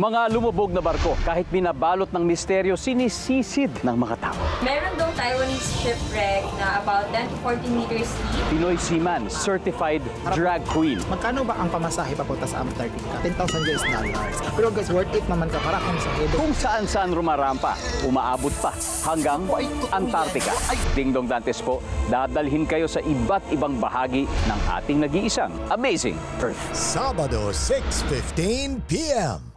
Mga lumubog na barko, kahit binabalot ng misteryo, sinisisid ng mga tao. Meron daw Taiwanese shipwreck na about 10 to 14 meters deep. Pinoy Seaman, certified drag queen. Magkano ba ang pamasahe papunta sa Antarctica? 10,000 US dollars. Pero guys, worth it naman ka para kung sa hedo. Kung saan saan rumarampa, umaabot pa hanggang Antarctica. Dingdong Dantes po, dadalhin kayo sa iba't ibang bahagi ng ating nag-iisang Amazing Earth. Sabado, 6.15 p.m.